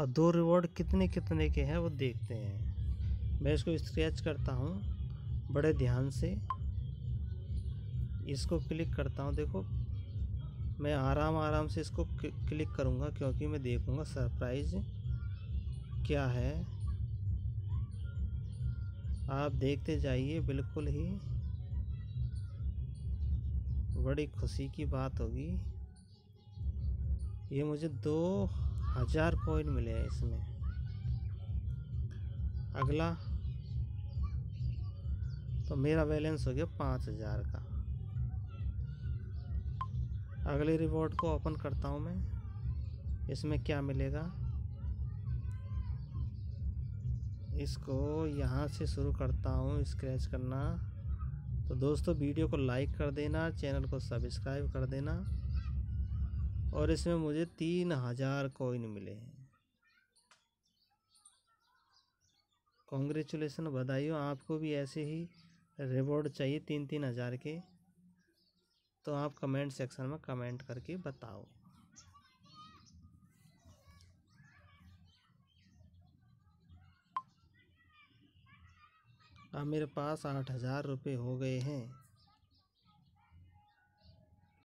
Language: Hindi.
और दो रिवॉर्ड कितने कितने के हैं वो देखते हैं। मैं इसको स्क्रैच करता हूँ, बड़े ध्यान से। इसको क्लिक करता हूँ, देखो। मैं आराम आराम से इसको क्लिक करूँगा क्योंकि मैं देखूँगा सरप्राइज़ क्या है। आप देखते जाइए, बिल्कुल ही। बड़ी खुशी की बात होगी। ये मुझे दो हज़ार कॉइन मिले हैं इसमें। अगला। तो मेरा बैलेंस हो गया पाँच हज़ार का। अगले रिवॉर्ड को ओपन करता हूँ मैं। इसमें क्या मिलेगा? इसको यहाँ से शुरू करता हूँ स्क्रैच करना। तो दोस्तों, वीडियो को लाइक कर देना चैनल को सब्सक्राइब कर देना। और इसमें मुझे तीन हज़ार कोइन मिले हैं। कॉन्ग्रेचुलेसन बधाई हो आपको भी ऐसे ही रिवॉर्ड चाहिए तीन तीन हज़ार के। तो आप कमेंट सेक्शन में कमेंट करके बताओ। अब मेरे पास आठ हज़ार रुपये हो गए हैं।